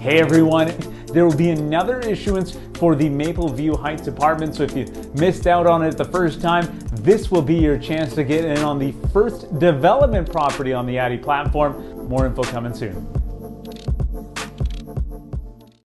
Hey everyone, there will be another issuance for the Maple View Heights apartment. So if you missed out on it the first time, this will be your chance to get in on the first development property on the Addy platform. More info coming soon.